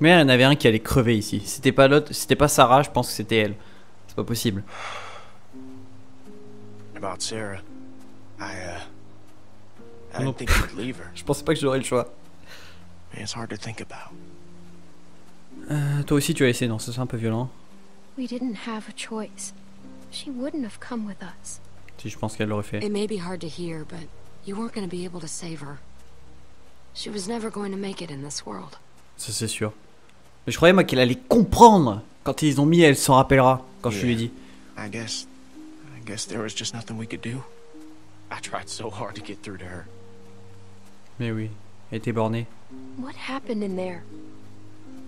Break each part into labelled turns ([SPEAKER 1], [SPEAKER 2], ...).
[SPEAKER 1] Mais il y en avait un qui allait crever ici. C'était pas l'autre, c'était pas Sarah, je pense que c'était elle. C'est pas possible.
[SPEAKER 2] About Sarah, I, uh, I
[SPEAKER 1] Nope.
[SPEAKER 2] didn't think you'd leave her.
[SPEAKER 1] Je pensais pas que j'aurais le choix.
[SPEAKER 2] It's hard to think about.
[SPEAKER 1] Euh, toi aussi tu as essayé, non, ça c'est un peu violent.
[SPEAKER 3] We didn't have a choice. She wouldn't have come with us.
[SPEAKER 1] Si je pense qu'elle l'aurait fait.
[SPEAKER 4] It may be hard to hear, but you weren't going to be able to save her. She was never going to make it in this world.
[SPEAKER 1] Ça c'est sûr. Mais je croyais moi qu'elle allait comprendre quand ils ont mis elle s'en rappellera quand je lui ai dit.
[SPEAKER 2] I guess, I guess there was just nothing we could do. I tried so hard to get through to her.
[SPEAKER 1] Mais oui, elle était bornée.
[SPEAKER 3] What happened in there?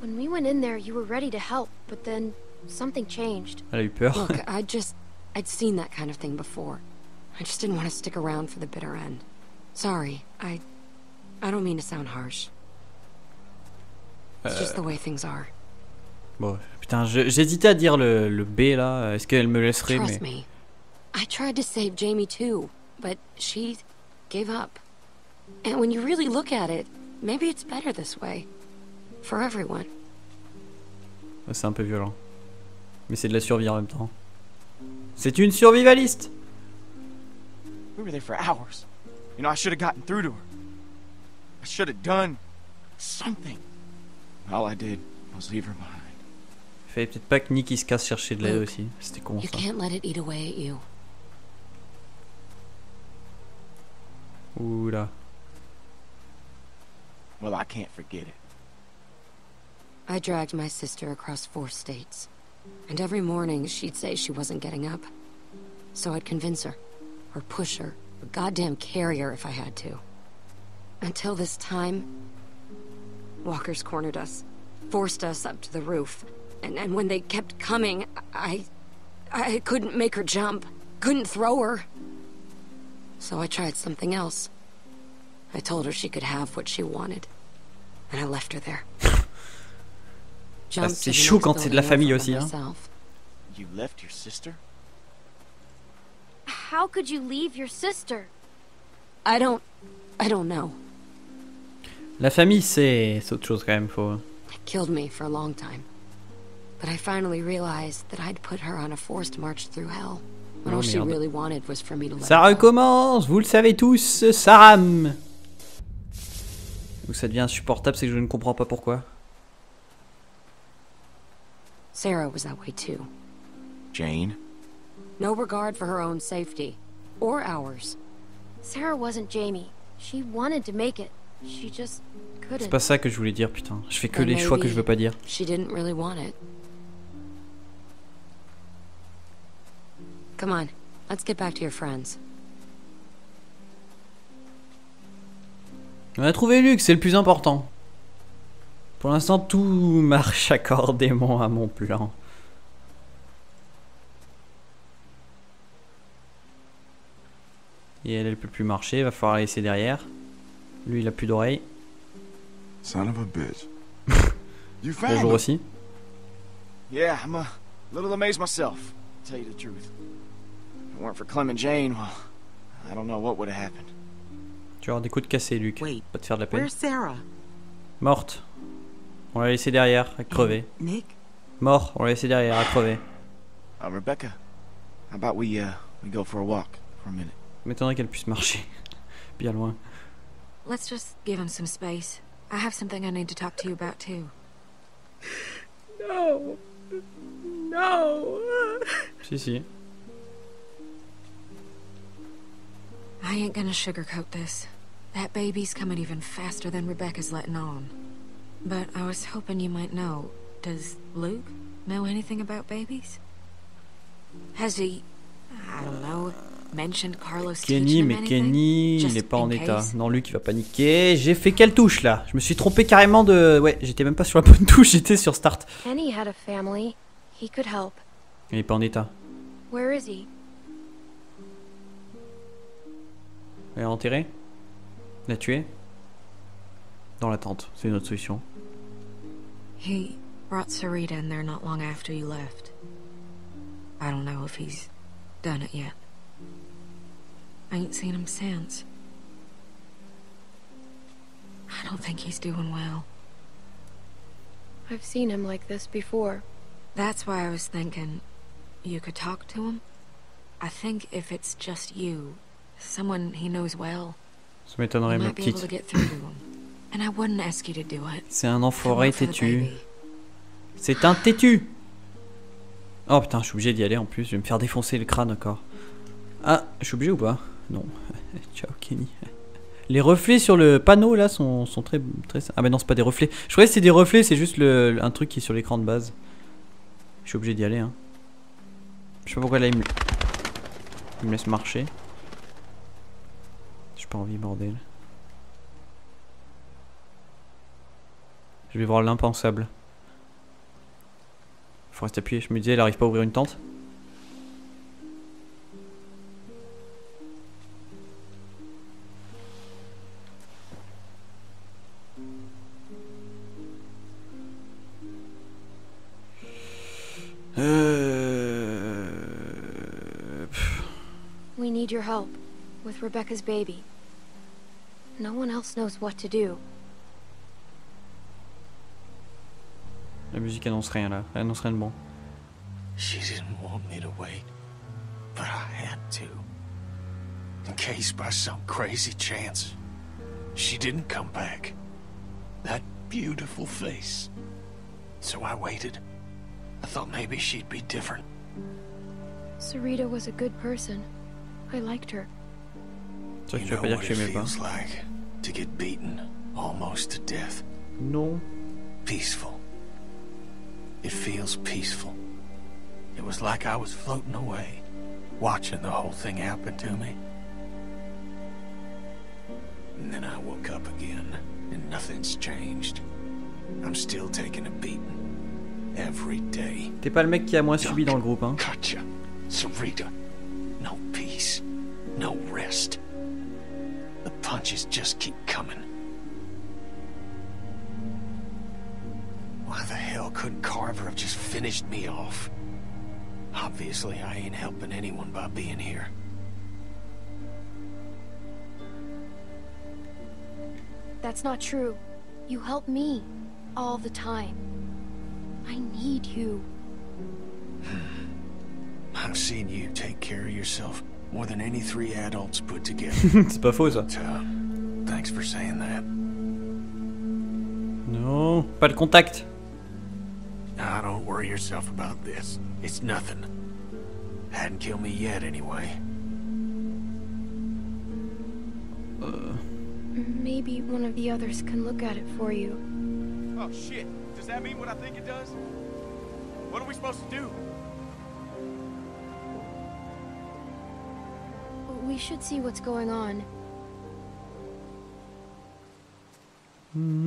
[SPEAKER 3] When we went in there, you were ready to help, but then something changed.
[SPEAKER 1] Elle a eu peur.
[SPEAKER 4] Look, I just. I'd seen that kind of thing before. I just didn't want to stick around for the bitter end. Sorry, I. I don't mean to sound harsh. It's just the way things are.
[SPEAKER 1] Bon, putain, j'hésitais à dire le, le B là. Est-ce qu'elle me laisserait
[SPEAKER 4] Trust
[SPEAKER 1] mais...
[SPEAKER 4] me. I tried to save Jamie too, but she gave up. And when you really look at it, maybe it's better this way. For everyone.
[SPEAKER 1] C'est un peu violent. Mais c'est de la survie en même temps. C'est une survivaliste
[SPEAKER 2] We were there for hours. You know, I should have gotten through to her. I should have done something. All I did was leave her behind.
[SPEAKER 1] Il fallait peut-être pas que Nick il se casse chercher de l'aide aussi. C'était con
[SPEAKER 4] You
[SPEAKER 1] ça.
[SPEAKER 4] can't let it eat away at you.
[SPEAKER 1] Oula.
[SPEAKER 2] Well, I can't forget it.
[SPEAKER 4] I dragged my sister across four states. And every morning she'd say she wasn't getting up. So I'd convince her, or push her, or goddamn carry her if I had to. Until this time, walkers cornered us, forced us up to the roof. And, and when they kept coming, I. I couldn't make her jump, couldn't throw her. So I tried something else. I told her she could have what she wanted. And I left her there. Jumped ah, c'est
[SPEAKER 1] chaud quand c'est de la famille
[SPEAKER 4] over
[SPEAKER 1] aussi, hein.
[SPEAKER 2] You left your sister?
[SPEAKER 3] How could you leave your sister?
[SPEAKER 4] I don't. I don't know.
[SPEAKER 1] La famille c'est c'est autre chose quand même. Faut...
[SPEAKER 4] It killed me for a long time. But I finally realized that I'd put her on a forced march through hell. When
[SPEAKER 1] Oh,
[SPEAKER 4] all she
[SPEAKER 1] merde.
[SPEAKER 4] really wanted was for me to let
[SPEAKER 1] Ça recommence, vous le savez tous, ça rame. Où ça devient insupportable, c'est que je ne comprends pas pourquoi.
[SPEAKER 4] Sarah was that way too.
[SPEAKER 2] Jane?
[SPEAKER 4] No regard for her own safety. Or ours.
[SPEAKER 3] Sarah wasn't Jamie. She wanted to make it.
[SPEAKER 1] C'est pas ça que je voulais dire, putain. Je fais que les choix que je veux pas dire.
[SPEAKER 4] Come on, let's get back to your friends.
[SPEAKER 1] On a trouvé Luc, c'est le plus important. Pour l'instant, tout marche accordément à mon plan. Et elle, elle peut plus marcher, va falloir la laisser derrière. Lui, il a plus d'oreilles.
[SPEAKER 5] Son of a bitch. you found
[SPEAKER 1] Bonjour aussi.
[SPEAKER 2] Yeah, I'm a little amazed myself, to tell you the truth. If it weren't for Clem and Jane, well, I don't know what would have happened.
[SPEAKER 1] Tu vas avoir des coups de cassé, Luc.
[SPEAKER 6] Wait,
[SPEAKER 1] Pas te faire de la peine.
[SPEAKER 6] Where's Sarah?
[SPEAKER 1] Morte. On l'a laissé derrière, à crever.
[SPEAKER 6] Nick?
[SPEAKER 1] Mort, on l'a laissé derrière, à crever.
[SPEAKER 2] Uh, Rebecca, how about we, uh, we go for a walk for a minute?
[SPEAKER 1] M'étonnerait qu'elle puisse marcher. Bien loin.
[SPEAKER 7] Let's just give him some space. I have something I need to talk to you about too.
[SPEAKER 6] No. No.
[SPEAKER 1] Si, si.
[SPEAKER 7] I ain't gonna sugarcoat this. That baby's coming even faster than Rebecca's letting on. But I was hoping you might know. Does Luke know anything about babies? Has he, I don't know, mentioned Carlos
[SPEAKER 1] Kenny, mais? Kenny, il n'est pas en état. Non, Luc, il va paniquer. J'ai fait quelle touche là? Je me suis trompé carrément de. Ouais, j'étais même pas sur la bonne touche, j'étais sur Start.
[SPEAKER 3] Kenny had a family. He could help.
[SPEAKER 1] Il est pas en état.
[SPEAKER 3] Where is he?
[SPEAKER 1] Elle est enterrée La tuer Dans la tente, c'est une autre solution.
[SPEAKER 7] He brought Sarita in there not long after you left. I don't know if he's done it yet. I ain't seen him since. I don't think he's doing well.
[SPEAKER 3] I've seen him like this before.
[SPEAKER 7] That's why I was thinking you could talk to him. I think if it's just you, someone he knows well,
[SPEAKER 1] Ça
[SPEAKER 7] you
[SPEAKER 1] m'étonnerait, ma
[SPEAKER 7] might be able to
[SPEAKER 1] petite.
[SPEAKER 7] get through to him. And I wouldn't ask you to do it.
[SPEAKER 1] C'est un enfoiré têtu. C'est un têtu Oh putain, je suis obligé d'y aller en plus. Je vais me faire défoncer le crâne encore. Ah, je suis obligé ou pas? Non. Ciao, Kenny. Les reflets sur le panneau là sont, sont très, très. Ah, mais non, c'est pas des reflets. Je croyais que c'était des reflets, c'est juste le, un truc qui est sur l'écran de base. Je suis obligé d'y aller. Hein. Je sais pas pourquoi là il me, il me laisse marcher. J'ai pas envie, bordel. Je vais voir l'impensable. Faut rester appuyé. Je me disais, elle arrive pas à ouvrir une tente.
[SPEAKER 3] We need your help with Rebecca's baby. No one else knows what to do.
[SPEAKER 1] La musique annonce rien là. Elle annonce rien de bon.
[SPEAKER 8] She didn't want me to wait, but I had to. In case by some crazy chance she didn't come back. That beautiful face. So I waited. I thought maybe she'd be different.
[SPEAKER 3] Sarita was a good person. I liked her.
[SPEAKER 8] You know what it feels like to get beaten almost to death.
[SPEAKER 1] No.
[SPEAKER 8] Peaceful. It feels peaceful. It was like I was floating away, watching the whole thing happen to me. And then I woke up again, and nothing's changed. I'm still taking a beating. Every day.
[SPEAKER 1] T'es pas le mec qui a moins subi dans le groupe, hein.
[SPEAKER 8] Gotcha. Sarita. No peace. No rest. The punches just keep coming. Why the hell couldn't Carver have just finished me off? Obviously, I ain't helping anyone by being here.
[SPEAKER 3] That's not true. You help me all the time. I need you.
[SPEAKER 8] I've seen you take care of yourself more than any three adults put together.
[SPEAKER 1] C'est pas faux ça.
[SPEAKER 8] But, uh, thanks for saying that.
[SPEAKER 1] No, pas le contact.
[SPEAKER 8] Now, don't worry yourself about this. It's nothing. Hadn't killed me yet, anyway. Uh.
[SPEAKER 3] Maybe one of the others can look at it for you.
[SPEAKER 2] Oh shit. Does that mean what I think it does? What are we supposed to do?
[SPEAKER 3] We should see what's going on.
[SPEAKER 1] Mmh.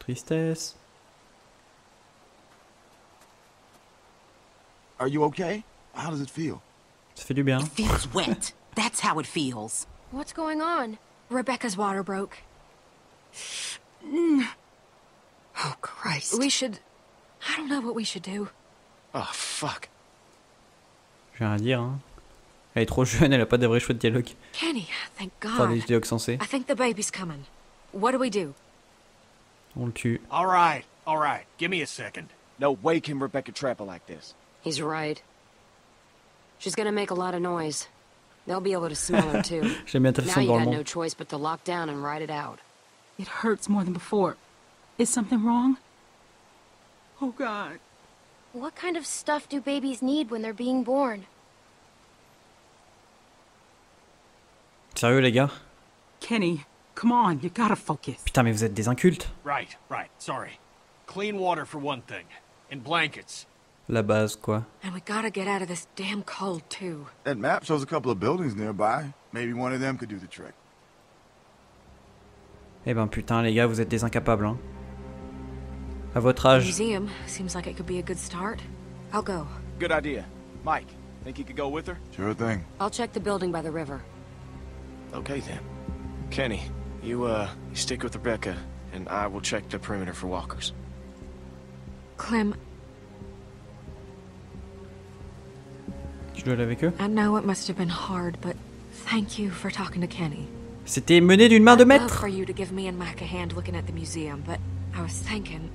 [SPEAKER 1] Tristesse.
[SPEAKER 5] Are you okay? How does it feel?
[SPEAKER 1] Ça fait du bien.
[SPEAKER 9] It feels wet. That's how it feels.
[SPEAKER 3] What's going on?
[SPEAKER 7] Rebecca's water broke. Mm.
[SPEAKER 4] Oh, Christ.
[SPEAKER 7] We should. I don't know what we should do.
[SPEAKER 2] Oh fuck.
[SPEAKER 1] J'ai rien à dire, hein. Elle est trop jeune, elle a pas de vrai choix de dialogue.
[SPEAKER 7] Kenny, thank
[SPEAKER 1] Enfin,
[SPEAKER 7] God.
[SPEAKER 1] des dialogues sensés.
[SPEAKER 7] I think the baby's coming. What do we do?
[SPEAKER 1] On le tue.
[SPEAKER 8] All right, all right. Give me a second.
[SPEAKER 2] No way can Rebecca trap her like this.
[SPEAKER 4] He's right. She's gonna make a lot of noise. They'll be able to smell her too.
[SPEAKER 1] J'aime bien ta
[SPEAKER 4] now
[SPEAKER 1] façon de
[SPEAKER 4] you
[SPEAKER 1] voir
[SPEAKER 4] got no choice but to lock down and ride it out.
[SPEAKER 6] It hurts more than before. Is something wrong? Oh, God.
[SPEAKER 3] What kind of stuff do babies need when they're being born?
[SPEAKER 1] Sérieux, les gars
[SPEAKER 6] Kenny, come on, you gotta focus.
[SPEAKER 1] Putain, mais vous êtes des incultes.
[SPEAKER 8] Right, right. Sorry. Clean water for one thing. And blankets.
[SPEAKER 1] La base, quoi.
[SPEAKER 7] And we gotta get out of this damn cold, too.
[SPEAKER 5] That map shows a couple of buildings nearby. Maybe one of them could do the trick.
[SPEAKER 1] Eh ben putain, les gars, vous êtes des incapables, hein. À votre âge.
[SPEAKER 7] museum seems like it could be a good start. I'll go.
[SPEAKER 2] Good idea. Mike, think you could go with her?
[SPEAKER 5] Sure thing.
[SPEAKER 4] I'll check the building by the river.
[SPEAKER 2] Okay then. Kenny, you uh you stick with Rebecca, and I will check the perimeter for walkers.
[SPEAKER 7] Clem,
[SPEAKER 1] Tu dois aller avec eux?
[SPEAKER 7] I know it must have been hard, but thank you for talking to Kenny.
[SPEAKER 1] C'était mené d'une main de maître.
[SPEAKER 7] for you to give me and Mac a hand looking at the museum, but I was thinking,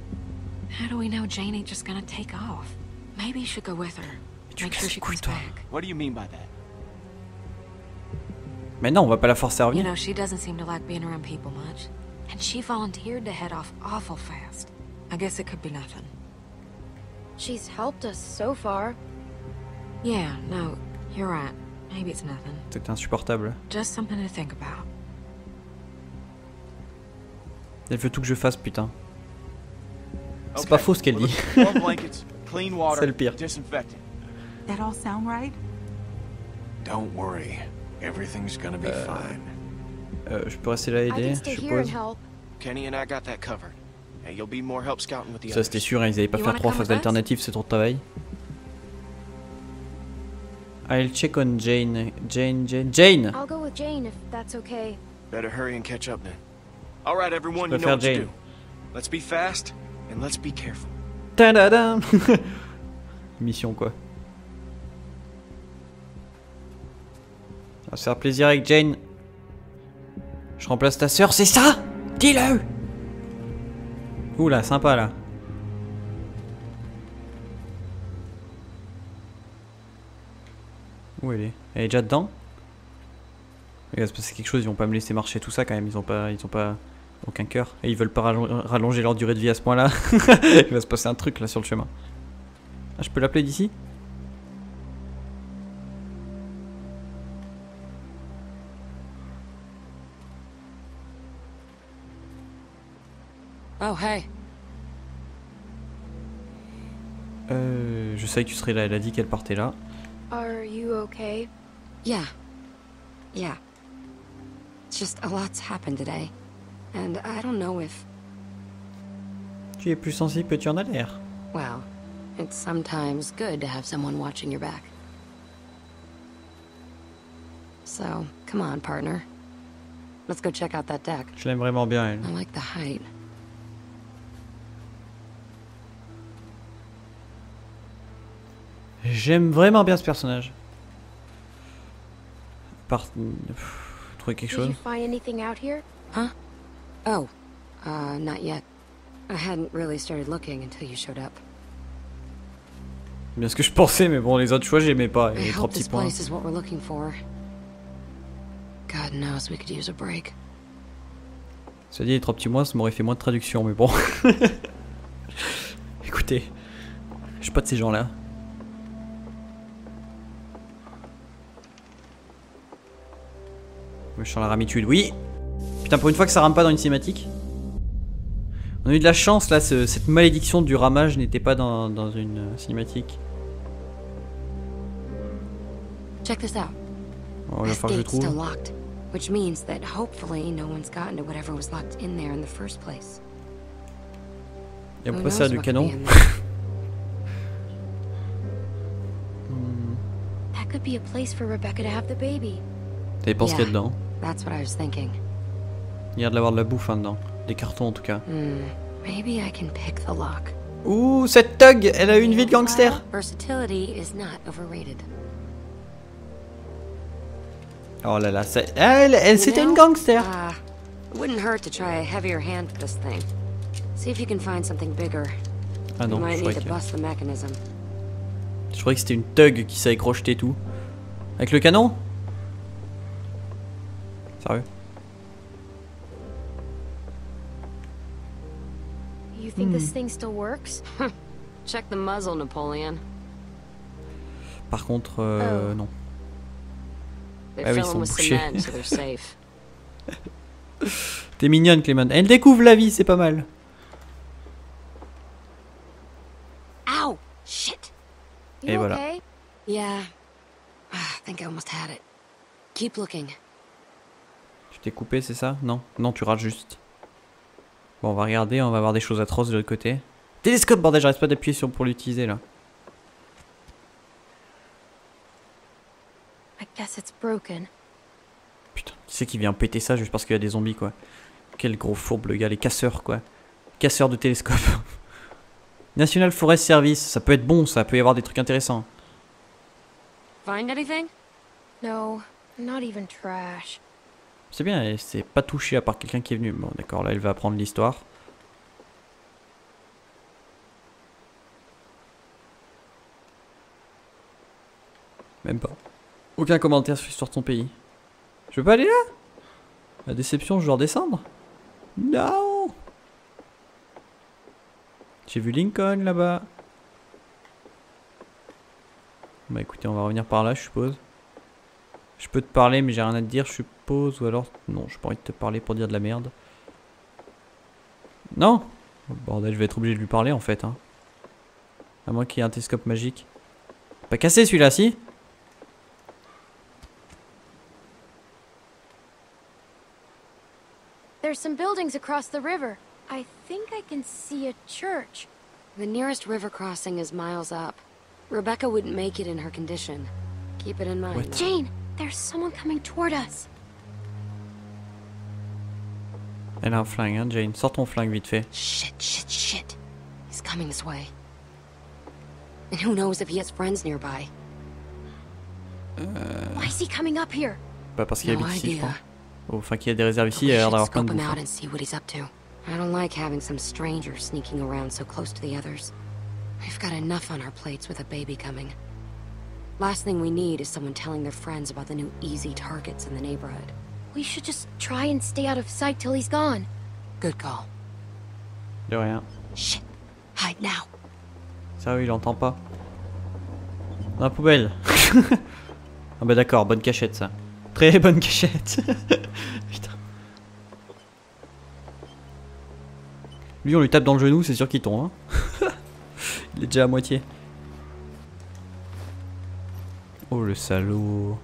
[SPEAKER 7] how do we know Jane ain't just gonna take off? Maybe you should go with her.
[SPEAKER 1] tu
[SPEAKER 7] Make sure she comes back.
[SPEAKER 2] What do you mean by that?
[SPEAKER 1] Mais non, on va pas la forcer à
[SPEAKER 7] You
[SPEAKER 1] revenir.
[SPEAKER 7] know, she doesn't seem to like being around people much. And she volunteered to head off awful fast. I guess it could be nothing.
[SPEAKER 3] She's helped us so far.
[SPEAKER 7] Yeah, no, you're right. Maybe it's nothing.
[SPEAKER 1] C'est insupportable.
[SPEAKER 7] Just something to think about.
[SPEAKER 1] Elle veut tout que je fasse, putain. C'est
[SPEAKER 2] Okay,
[SPEAKER 1] pas faux ce qu'elle dit. C'est le pire.
[SPEAKER 2] disinfectant.
[SPEAKER 6] That all sound right?
[SPEAKER 8] Don't worry. Everything's gonna be fine.
[SPEAKER 1] Euh, je peux rester là aider,
[SPEAKER 3] can
[SPEAKER 1] je
[SPEAKER 3] stay here and
[SPEAKER 1] suppose.
[SPEAKER 3] help.
[SPEAKER 2] Kenny and I got that covered. Hey, you'll be more help scouting with the
[SPEAKER 1] Ça c'était sûr, hein, ils avaient pas faire trois phases alternatives, c'est trop de travail. I'll check on Jane. Jane, Jane, Jane
[SPEAKER 3] I'll go with Jane if that's okay.
[SPEAKER 2] Better hurry and catch up then. All right, everyone, you know what to do. Let's be fast and let's be careful.
[SPEAKER 1] Tadadam Mission quoi. Ça va se faire plaisir avec Jane. Je remplace ta sœur, c'est ça? Dis-le Oula, sympa là. Où elle est? Elle est déjà dedans? Il va se passer quelque chose, ils vont pas me laisser marcher tout ça quand même, ils ont pas, ils ont pas aucun cœur. Et ils veulent pas rallon- rallonger leur durée de vie à ce point là. Il va se passer un truc là sur le chemin. Ah, je peux l'appeler d'ici?
[SPEAKER 4] Oh, hey.
[SPEAKER 1] Euh, je savais que tu serais là, elle a dit qu'elle partait là.
[SPEAKER 3] Are you okay?
[SPEAKER 4] Yeah. Yeah. Just a lot's happened today. And I don't know if,
[SPEAKER 1] Tu es plus sensible que tu en as l'air.
[SPEAKER 4] well, it's sometimes good to have someone watching your back. So, come on, partner. Let's go check out that deck.
[SPEAKER 1] Je l'aime vraiment bien elle.
[SPEAKER 4] I like the height.
[SPEAKER 1] J'aime vraiment bien ce personnage. Par... Pff, Trouver quelque
[SPEAKER 3] Did
[SPEAKER 1] chose?
[SPEAKER 3] you find anything out here?
[SPEAKER 4] Oh, uh, not yet. I hadn't really started looking until you showed up.
[SPEAKER 1] Bien ce que je pensais, mais bon, les autres choix, j'aimais pas. Il y avait trois petits
[SPEAKER 4] this
[SPEAKER 1] points.
[SPEAKER 4] place is what we're looking for. God knows we could use a break.
[SPEAKER 1] Ça dit, les trois petits mois, ça m'aurait fait moins de traduction, mais bon. Écoutez, je suis pas de ces gens-là. Sens la ramitude, oui Putain, pour une fois que ça rame pas dans une cinématique. On a eu de la chance là, ce- cette malédiction du ramage n'était pas dans, dans une euh, cinématique.
[SPEAKER 4] Check this out.
[SPEAKER 1] Bon, il va falloir que je trouve.
[SPEAKER 4] which means that hopefully no one's gotten to whatever was locked in there in the first place.
[SPEAKER 1] Et
[SPEAKER 4] Who
[SPEAKER 1] après ça, du canon?
[SPEAKER 4] there?
[SPEAKER 3] That could be a place for Rebecca to have the baby.
[SPEAKER 1] T'avais pensé qu'il y a dedans?
[SPEAKER 4] That's what I was thinking.
[SPEAKER 1] Il y a de l'avoir de la bouffe hein, dedans. Des cartons en tout cas.
[SPEAKER 4] Hmm. Maybe I can pick the lock.
[SPEAKER 1] Ouh, cette thug, elle a eu une vie de gangster.
[SPEAKER 4] Versatility is not overrated.
[SPEAKER 1] Oh là là, c'est- elle, elle c'était une gangster.
[SPEAKER 4] Uh, it wouldn't hurt to try a heavier hand with this thing. See if you can find something bigger.
[SPEAKER 1] Ah non,
[SPEAKER 4] might
[SPEAKER 1] je
[SPEAKER 4] need
[SPEAKER 1] croyais
[SPEAKER 4] to
[SPEAKER 1] que,
[SPEAKER 4] bust the mechanism.
[SPEAKER 1] je croyais que c'était une thug qui savait crocheter tout. Avec le canon? Sérieux
[SPEAKER 3] You think this thing still works?
[SPEAKER 4] Check the muzzle, Napoleon.
[SPEAKER 1] Par contre, euh,
[SPEAKER 3] Oh.
[SPEAKER 1] non. Ah oui, ils sont
[SPEAKER 4] with
[SPEAKER 1] bouchés.
[SPEAKER 4] cement, so they're safe.
[SPEAKER 1] T'es mignonne, Clément. Elle découvre la vie, c'est pas mal.
[SPEAKER 4] Ow! Shit!
[SPEAKER 3] You
[SPEAKER 1] Et voilà.
[SPEAKER 3] okay?
[SPEAKER 4] Yeah. Ah, I think I almost had it. Keep looking.
[SPEAKER 1] Tu t'es coupé, c'est ça? Non, non, tu rates juste. Bon, on va regarder, on va voir des choses atroces de l'autre côté. Télescope, bordel, j'arrête pas d'appuyer sur pour l'utiliser là.
[SPEAKER 3] I guess it's broken.
[SPEAKER 1] Putain, qui c'est qui vient péter ça juste parce qu'il y a des zombies quoi? Quel gros fourbe le gars, les casseurs quoi. Casseurs de télescope. National Forest Service, ça peut être bon, ça peut y avoir des trucs intéressants.
[SPEAKER 4] Find anything?
[SPEAKER 3] No, not even trash.
[SPEAKER 1] C'est bien, elle s'est pas touchée à part quelqu'un qui est venu. Bon, d'accord, là, elle va apprendre l'histoire. Même pas. Aucun commentaire sur l'histoire de son pays. Je peux pas aller là? La déception, je dois redescendre? Non J'ai vu Lincoln là-bas. Bah écoutez, on va revenir par là, je suppose. Je peux te parler, mais j'ai rien à te dire, je suppose. Ou alors, non, j'ai pas envie de te parler pour dire de la merde. Non Bordel, je vais être obligé de lui parler en fait. Hein. À moins qu'il y ait un télescope magique. Pas cassé celui-là, si
[SPEAKER 3] There's some buildings across the river. I think I can see a church.
[SPEAKER 4] The nearest river crossing is miles up. Rebecca wouldn't make it in her condition. Keep it in mind.
[SPEAKER 1] What?
[SPEAKER 3] Jane, there's someone coming toward us.
[SPEAKER 1] Elle a un flingue, hein, Jane. Sors ton flingue vite fait.
[SPEAKER 4] Shit, shit, shit. He's coming this way. And who knows if he has friends nearby. Euh.
[SPEAKER 3] Why is he coming up here?
[SPEAKER 1] Pas parce qu'il
[SPEAKER 4] No
[SPEAKER 1] habite ici, je crois. Oh, Enfin, qu'il y a des réserves ici, il a l'air d'avoir plein de
[SPEAKER 4] him
[SPEAKER 1] bouffe.
[SPEAKER 4] out
[SPEAKER 1] hein.
[SPEAKER 4] and see what he's up to. I don't like having some stranger sneaking around so close to the others. We've got enough on our plates with a baby coming. Last thing we need is someone telling their friends about the new easy targets in the neighborhood.
[SPEAKER 3] We should just try and stay out of sight till he's gone.
[SPEAKER 4] Good call.
[SPEAKER 1] De rien.
[SPEAKER 4] Shit. Hide now.
[SPEAKER 1] Sérieux, il entend pas. Dans la poubelle. ah bah d'accord, bonne cachette ça. Très bonne cachette. Putain. Lui, on lui tape dans le genou, c'est sûr qu'il tombe. hein. il est déjà à moitié. Oh le salaud.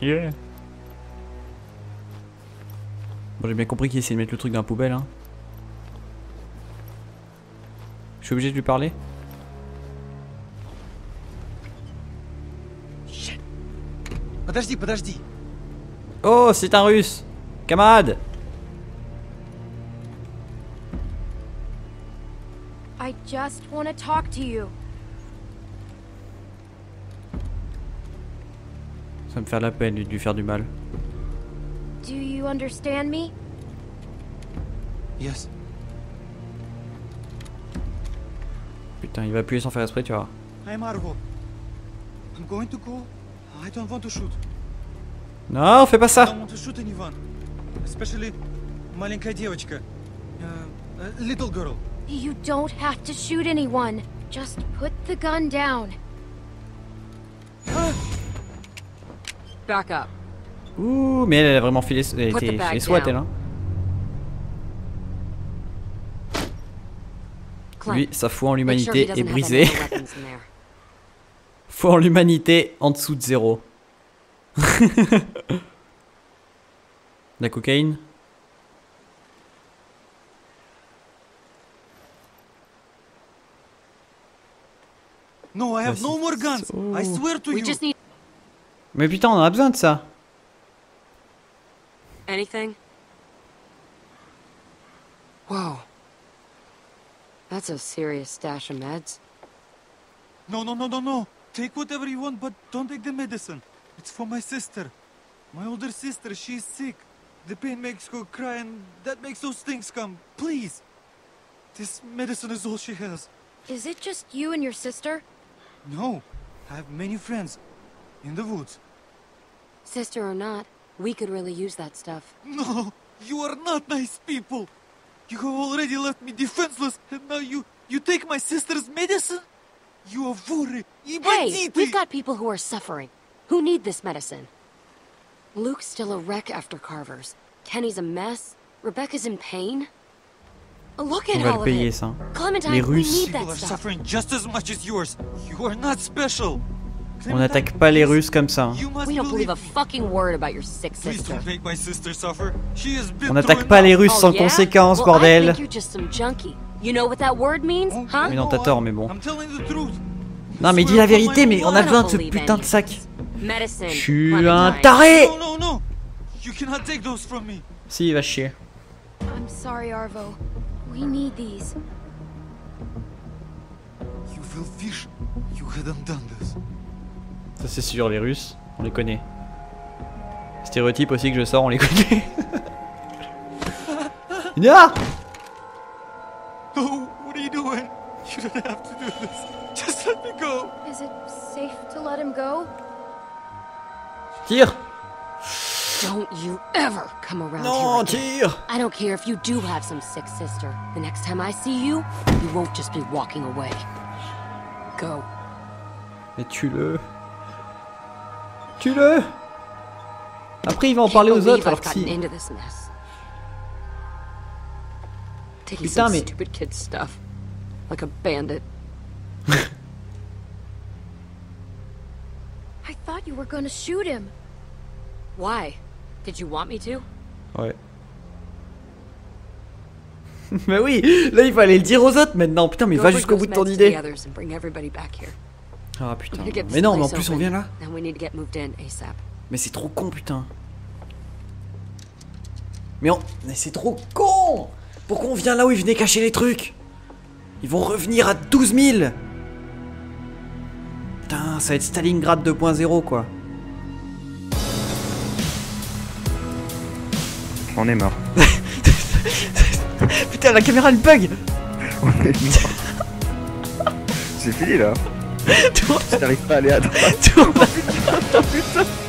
[SPEAKER 1] Yeah. Bon, j'ai bien compris qu'il essayait de mettre le truc dans la poubelle. Hein. Je suis obligé de lui parler Oh, c'est un russe Camarade
[SPEAKER 3] I just want talk to you.
[SPEAKER 1] Ça me fait la peine de lui faire du mal.
[SPEAKER 3] Do you understand me?
[SPEAKER 2] Yes.
[SPEAKER 1] Putain, il va appuyer sans faire exprès, tu vois.
[SPEAKER 2] I'm Arvo. I'm going to go. I don't want to shoot.
[SPEAKER 1] Non, fais pas
[SPEAKER 2] I
[SPEAKER 1] ça
[SPEAKER 2] don't want to shoot anyone. Especially маленькая девочка. Uh, a little girl.
[SPEAKER 3] You don't have to shoot anyone. Just put the gun down.
[SPEAKER 4] Back up.
[SPEAKER 1] Ouh, mais elle, elle a vraiment fait les, elle était les SWAT, elle, hein. Lui, sa foi en l'humanité est brisée. foi en l'humanité en dessous de zéro. La cocaïne
[SPEAKER 2] No, I have no more guns. I
[SPEAKER 1] Oh.
[SPEAKER 2] swear to
[SPEAKER 4] We
[SPEAKER 2] you.
[SPEAKER 4] Just need
[SPEAKER 1] Mais putain, on en a besoin de ça.
[SPEAKER 4] anything. Whoa. That's a serious stash of meds.
[SPEAKER 2] No, no, no, no, no. Take whatever you want, but don't take the medicine. It's for my sister. My older sister, she's sick. The pain makes her cry, and that makes those things come. Please. This medicine is all she has.
[SPEAKER 3] Is it just you and your sister?
[SPEAKER 2] No, I have many friends in the woods.
[SPEAKER 4] Sister or not, we could really use that stuff.
[SPEAKER 2] No! You are not nice people! You have already left me defenseless, and now you... you take my sister's medicine? You are worried.
[SPEAKER 4] Hey, we've got people who are suffering, who need this medicine. Luke's still a wreck after Carver's. Kenny's a mess. Rebecca's in pain. Look at all of it! Clementine, we need that stuff!
[SPEAKER 2] People are suffering just as much as yours. You are not special.
[SPEAKER 1] On n'attaque pas les Russes comme ça. hein. On n'attaque pas les. Russes sans
[SPEAKER 4] Oh, yeah?
[SPEAKER 1] conséquence, bordel.
[SPEAKER 4] think you're just some junkie. You know what that word means,
[SPEAKER 2] Oh?
[SPEAKER 1] Mais non,
[SPEAKER 2] no,
[SPEAKER 1] t'as tort, mais bon. Non, mais dis la vérité, mais on a besoin de ce putain de sac. Je suis un taré. Si, il va chier.
[SPEAKER 3] I'm sorry, Arvo. We need these.
[SPEAKER 2] You
[SPEAKER 1] Ça c'est sûr, les Russes, on les connaît. Stéréotype aussi que je sors, on les connaît. Ina
[SPEAKER 2] Oh, what are you doing? You don't have to do this. Just let me go.
[SPEAKER 3] Is it safe to let him go?
[SPEAKER 1] Tire
[SPEAKER 4] Don't you ever come around
[SPEAKER 1] Non,
[SPEAKER 4] here again.
[SPEAKER 1] tire
[SPEAKER 4] I don't care if you do have some sick sister. The next time I see you, you won't just be walking away. Go.
[SPEAKER 1] Mais tue-le Tue-le Après il va en parler aux autres alors
[SPEAKER 4] I've
[SPEAKER 1] que
[SPEAKER 4] gotten
[SPEAKER 1] si...
[SPEAKER 4] into this mess. Taking
[SPEAKER 1] Putain, mais-
[SPEAKER 4] stupid kid stuff. Like a bandit.
[SPEAKER 3] I thought you were gonna shoot him.
[SPEAKER 4] Why? Did you want me to?
[SPEAKER 1] Ouais. mais oui Là il fallait le dire aux autres maintenant Putain mais
[SPEAKER 4] Go
[SPEAKER 1] va jusqu'au bout de ton
[SPEAKER 4] meds to the
[SPEAKER 1] idée Ah
[SPEAKER 4] We
[SPEAKER 1] putain
[SPEAKER 4] need to get this
[SPEAKER 1] Mais non mais en plus on vient là. Mais c'est trop con putain Mais on... Mais c'est trop con Pourquoi on vient là où ils venaient cacher les trucs? Ils vont revenir à 12 000 Putain, ça va être Stalingrad 2.0 quoi.
[SPEAKER 10] On est mort.
[SPEAKER 1] Putain, la caméra elle bug
[SPEAKER 10] On est mort. C'est fini là. J'arrive pas à aller à droite.
[SPEAKER 1] tourne.